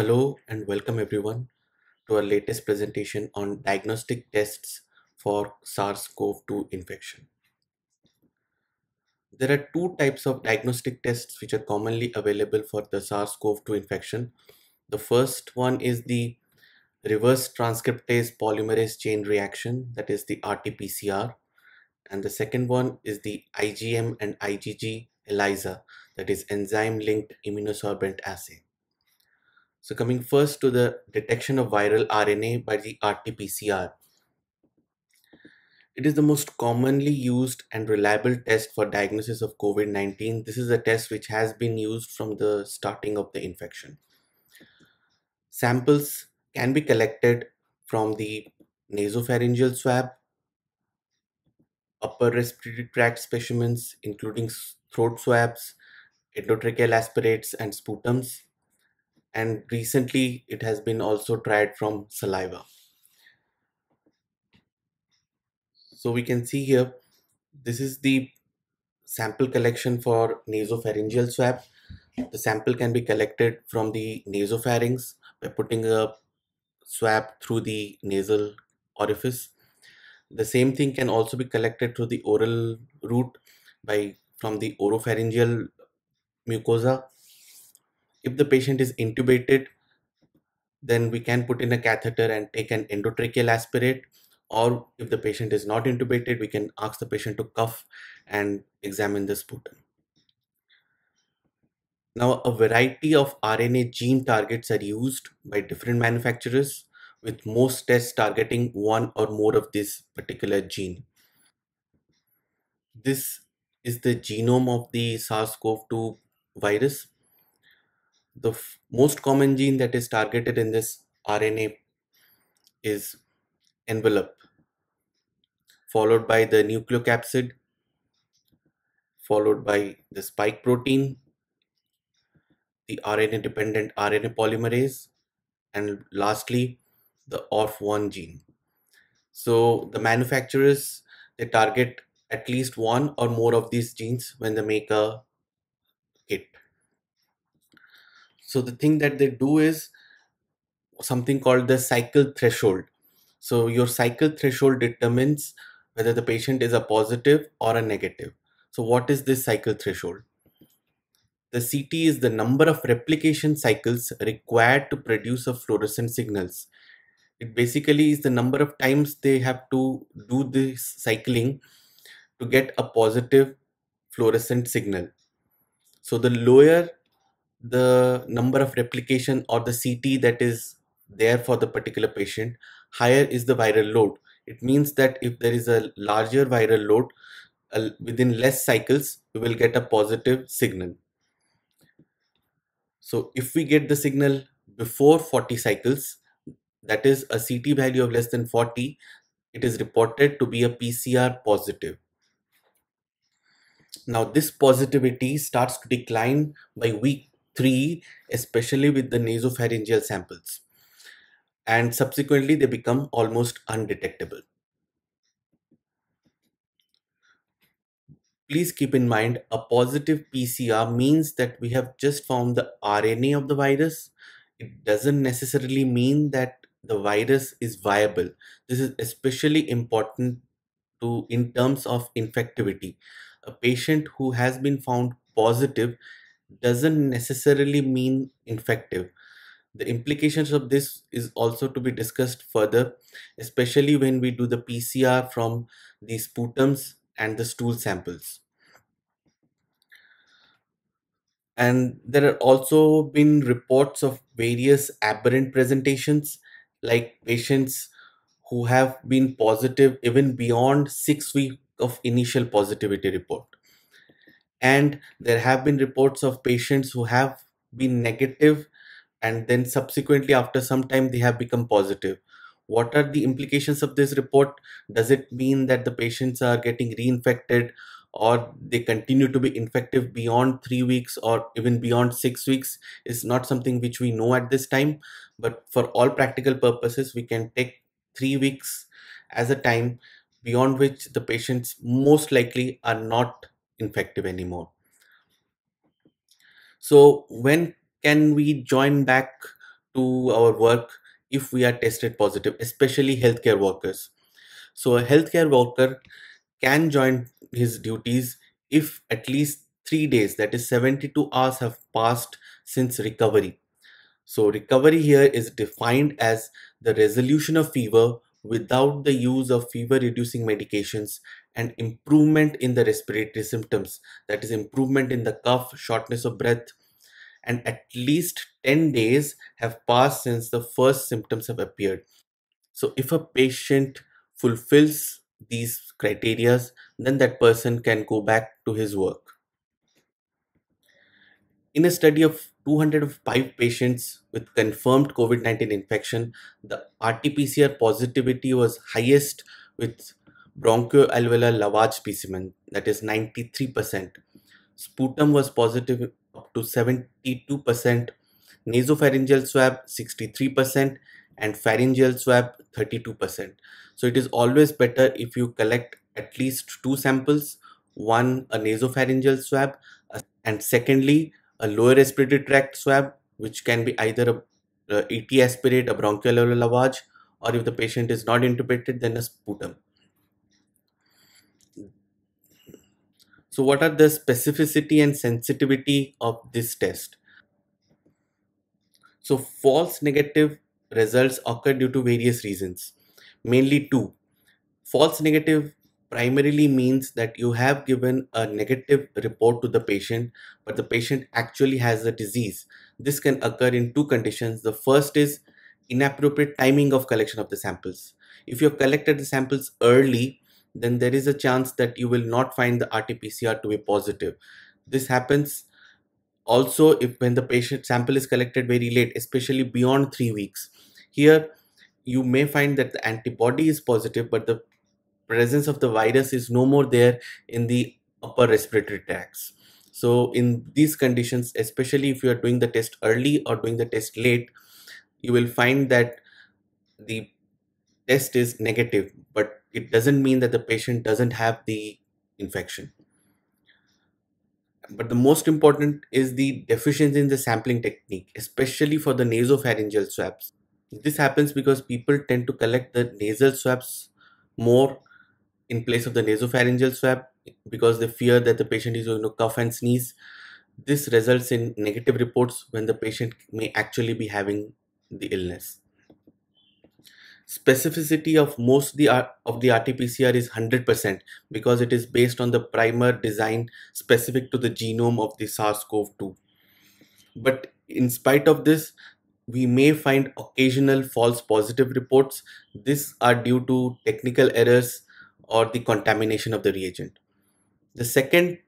Hello and welcome everyone to our latest presentation on diagnostic tests for SARS-CoV-2 infection. There are two types of diagnostic tests which are commonly available for the SARS-CoV-2 infection. The first one is the reverse transcriptase polymerase chain reaction, that is the RT-PCR. And the second one is the IgM and IgG ELISA, that is enzyme linked immunosorbent assay. So coming first to the detection of viral RNA by the RT-PCR. It is the most commonly used and reliable test for diagnosis of COVID-19. This is a test which has been used from the starting of the infection. Samples can be collected from the nasopharyngeal swab, upper respiratory tract specimens including throat swabs, endotracheal aspirates and sputums, and recently it has been also tried from saliva. So we can see here, this is the sample collection for nasopharyngeal swab. The sample can be collected from the nasopharynx by putting a swab through the nasal orifice. The same thing can also be collected through the oral route by from the oropharyngeal mucosa if the patient is intubated, then we can put in a catheter and take an endotracheal aspirate. Or if the patient is not intubated, we can ask the patient to cough and examine the sputum. Now, a variety of RNA gene targets are used by different manufacturers, with most tests targeting one or more of this particular gene. This is the genome of the SARS-CoV-2 virus the most common gene that is targeted in this RNA is envelope, followed by the nucleocapsid, followed by the spike protein, the RNA dependent RNA polymerase, and lastly, the ORF1 gene. So the manufacturers, they target at least one or more of these genes when they make a kit. So the thing that they do is something called the cycle threshold. So your cycle threshold determines whether the patient is a positive or a negative. So what is this cycle threshold? The CT is the number of replication cycles required to produce a fluorescent signals. It basically is the number of times they have to do this cycling to get a positive fluorescent signal. So the lower the number of replication or the CT that is there for the particular patient, higher is the viral load. It means that if there is a larger viral load, uh, within less cycles, we will get a positive signal. So if we get the signal before 40 cycles, that is a CT value of less than 40, it is reported to be a PCR positive. Now this positivity starts to decline by week 3, especially with the nasopharyngeal samples. And subsequently, they become almost undetectable. Please keep in mind a positive PCR means that we have just found the RNA of the virus. It doesn't necessarily mean that the virus is viable. This is especially important to in terms of infectivity. A patient who has been found positive doesn't necessarily mean infective. The implications of this is also to be discussed further, especially when we do the PCR from the sputums and the stool samples. And there are also been reports of various aberrant presentations, like patients who have been positive even beyond six weeks of initial positivity report and there have been reports of patients who have been negative and then subsequently after some time they have become positive. What are the implications of this report? Does it mean that the patients are getting reinfected or they continue to be infective beyond 3 weeks or even beyond 6 weeks? Is not something which we know at this time but for all practical purposes we can take 3 weeks as a time beyond which the patients most likely are not infective anymore. So when can we join back to our work if we are tested positive, especially healthcare workers. So, a healthcare worker can join his duties if at least three days, that is 72 hours, have passed since recovery. So, recovery here is defined as the resolution of fever without the use of fever reducing medications and improvement in the respiratory symptoms, that is, improvement in the cough, shortness of breath, and at least 10 days have passed since the first symptoms have appeared. So, if a patient fulfills these criteria, then that person can go back to his work. In a study of 205 patients with confirmed COVID 19 infection, the RT PCR positivity was highest with bronchoalveolar lavage specimen, that is 93%. Sputum was positive up to 72%, nasopharyngeal swab 63%, and pharyngeal swab 32%. So it is always better if you collect at least two samples one, a nasopharyngeal swab, and secondly, a lower respiratory tract swab, which can be either a, a ET aspirate, a bronchoalveolar lavage, or if the patient is not intubated, then a sputum. So, what are the specificity and sensitivity of this test? So, false negative results occur due to various reasons, mainly two. False negative primarily means that you have given a negative report to the patient, but the patient actually has the disease. This can occur in two conditions. The first is inappropriate timing of collection of the samples. If you have collected the samples early, then there is a chance that you will not find the RT-PCR to be positive. This happens also if when the patient sample is collected very late, especially beyond three weeks. Here, you may find that the antibody is positive, but the presence of the virus is no more there in the upper respiratory tracts. So in these conditions, especially if you are doing the test early or doing the test late, you will find that the test is negative, but it doesn't mean that the patient doesn't have the infection. But the most important is the deficiency in the sampling technique, especially for the nasopharyngeal swabs. This happens because people tend to collect the nasal swabs more in place of the nasopharyngeal swab because they fear that the patient is going to cough and sneeze. This results in negative reports when the patient may actually be having the illness. Specificity of most the, of the RT-PCR is 100% because it is based on the primer design specific to the genome of the SARS-CoV-2. But in spite of this, we may find occasional false positive reports. These are due to technical errors or the contamination of the reagent. The second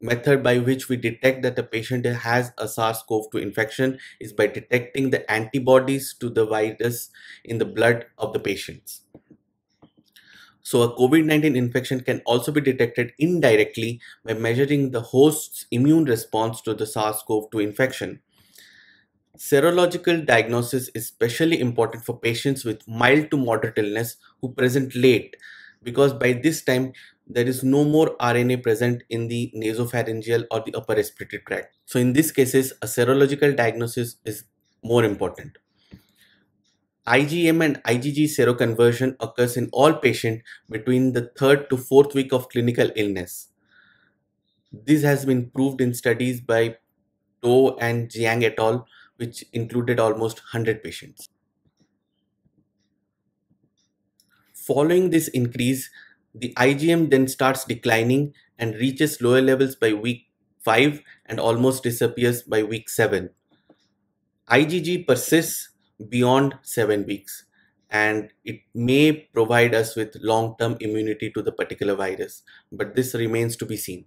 method by which we detect that a patient has a SARS-CoV-2 infection is by detecting the antibodies to the virus in the blood of the patients. So a COVID-19 infection can also be detected indirectly by measuring the host's immune response to the SARS-CoV-2 infection. Serological diagnosis is especially important for patients with mild to moderate illness who present late because by this time there is no more RNA present in the nasopharyngeal or the upper respiratory tract. So in these cases, a serological diagnosis is more important. IgM and IgG seroconversion occurs in all patients between the third to fourth week of clinical illness. This has been proved in studies by To and Jiang et al., which included almost 100 patients. Following this increase, the IgM then starts declining and reaches lower levels by week 5 and almost disappears by week 7. IgG persists beyond 7 weeks and it may provide us with long-term immunity to the particular virus, but this remains to be seen.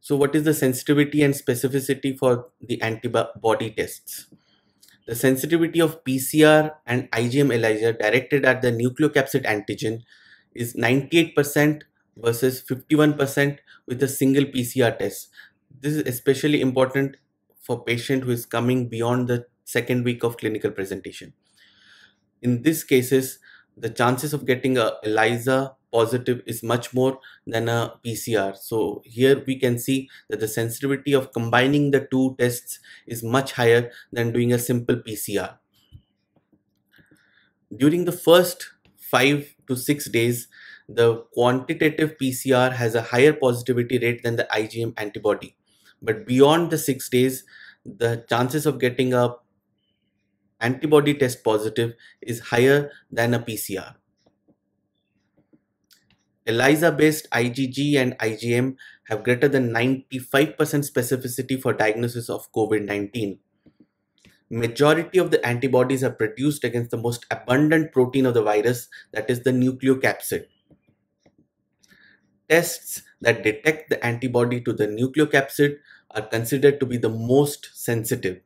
So what is the sensitivity and specificity for the antibody tests? The sensitivity of PCR and IgM ELISA directed at the nucleocapsid antigen is 98% versus 51% with a single PCR test. This is especially important for patient who is coming beyond the second week of clinical presentation. In these cases, the chances of getting a ELISA positive is much more than a PCR. So here we can see that the sensitivity of combining the two tests is much higher than doing a simple PCR. During the first five to six days, the quantitative PCR has a higher positivity rate than the IgM antibody. But beyond the six days, the chances of getting a antibody test positive is higher than a PCR. ELISA based IgG and IgM have greater than 95% specificity for diagnosis of COVID 19. Majority of the antibodies are produced against the most abundant protein of the virus, that is the nucleocapsid. Tests that detect the antibody to the nucleocapsid are considered to be the most sensitive.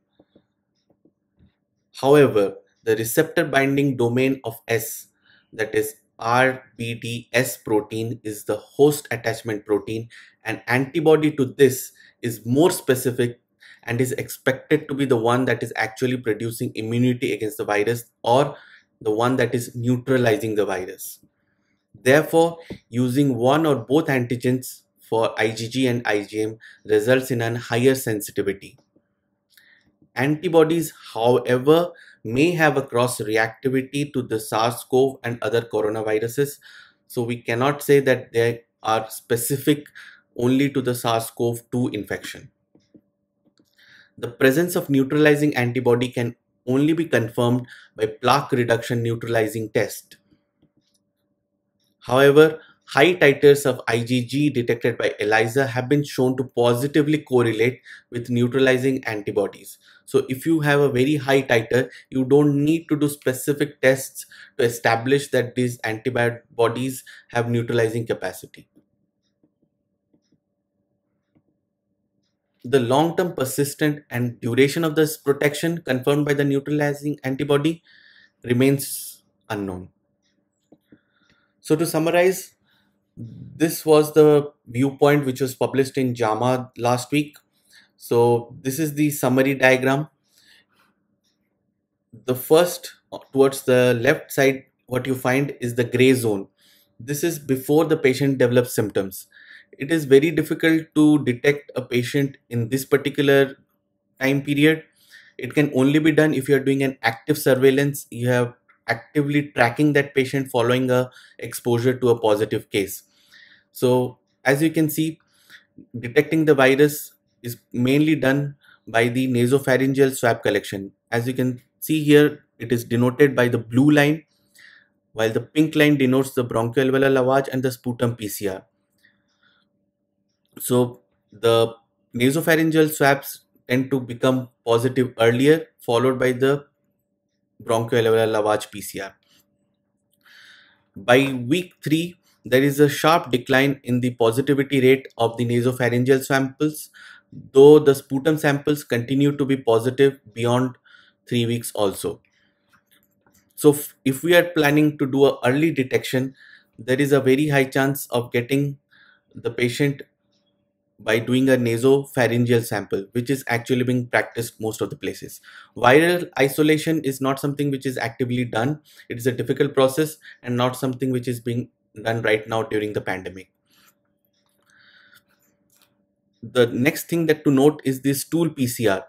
However, the receptor binding domain of S, that is RBDS protein, is the host attachment protein, and antibody to this is more specific and is expected to be the one that is actually producing immunity against the virus or the one that is neutralizing the virus. Therefore, using one or both antigens for IgG and IgM results in a higher sensitivity. Antibodies, however, may have a cross reactivity to the SARS-CoV and other coronaviruses. So we cannot say that they are specific only to the SARS-CoV-2 infection. The presence of neutralizing antibody can only be confirmed by plaque reduction neutralizing test. However, high titers of IgG detected by ELISA have been shown to positively correlate with neutralizing antibodies. So if you have a very high titer, you don't need to do specific tests to establish that these antibodies have neutralizing capacity. The long-term persistent and duration of this protection confirmed by the neutralizing antibody remains unknown. So to summarize, this was the viewpoint which was published in JAMA last week. So this is the summary diagram. The first uh, towards the left side, what you find is the gray zone. This is before the patient develops symptoms. It is very difficult to detect a patient in this particular time period. It can only be done if you are doing an active surveillance. You have actively tracking that patient following a exposure to a positive case. So as you can see, detecting the virus is mainly done by the nasopharyngeal swab collection. As you can see here, it is denoted by the blue line, while the pink line denotes the bronchoalveolar lavage and the sputum PCR. So the nasopharyngeal swabs tend to become positive earlier, followed by the bronchoalveolar lavage PCR. By week 3, there is a sharp decline in the positivity rate of the nasopharyngeal samples, though the sputum samples continue to be positive beyond 3 weeks also. So if we are planning to do a early detection, there is a very high chance of getting the patient by doing a nasopharyngeal sample, which is actually being practiced most of the places. Viral isolation is not something which is actively done. It is a difficult process and not something which is being done right now during the pandemic. The next thing that to note is the stool PCR.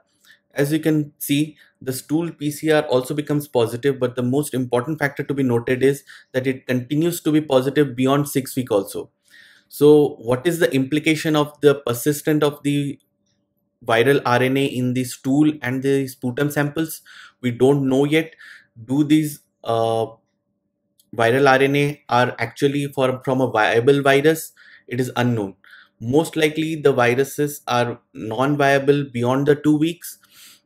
As you can see, the stool PCR also becomes positive, but the most important factor to be noted is that it continues to be positive beyond six week also. So what is the implication of the persistent of the viral RNA in the stool and the sputum samples? We don't know yet. Do these uh, viral RNA are actually for, from a viable virus? It is unknown. Most likely the viruses are non-viable beyond the two weeks.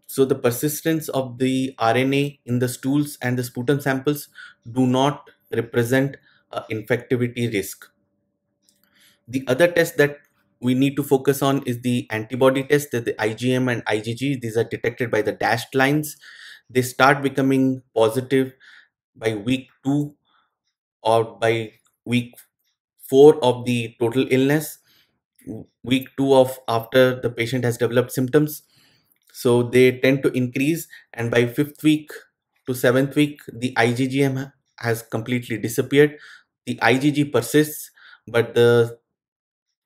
So the persistence of the RNA in the stools and the sputum samples do not represent infectivity risk. The other test that we need to focus on is the antibody test that the IgM and IgG, these are detected by the dashed lines. They start becoming positive by week two or by week four of the total illness, week two of after the patient has developed symptoms. So they tend to increase and by fifth week to seventh week, the IgGM has completely disappeared the IgG persists, but the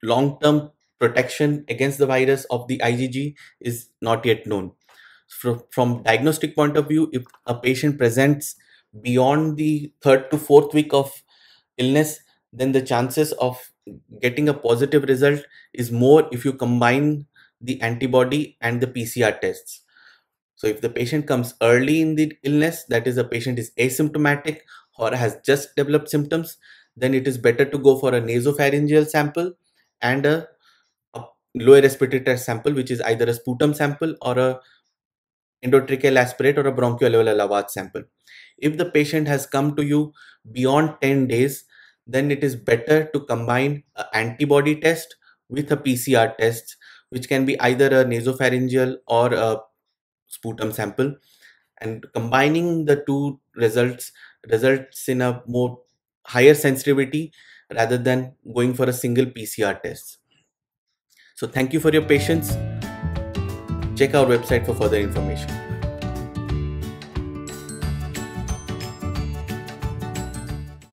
long-term protection against the virus of the IgG is not yet known. From, from diagnostic point of view, if a patient presents beyond the third to fourth week of illness, then the chances of getting a positive result is more if you combine the antibody and the PCR tests. So if the patient comes early in the illness, that is, the patient is asymptomatic or has just developed symptoms, then it is better to go for a nasopharyngeal sample and a, a lower respiratory tract sample, which is either a sputum sample or a endotracheal aspirate or a bronchoalveolar lavage sample. If the patient has come to you beyond 10 days, then it is better to combine an antibody test with a PCR test, which can be either a nasopharyngeal or a sputum sample. And combining the two results results in a more higher sensitivity rather than going for a single PCR test. So thank you for your patience. Check our website for further information.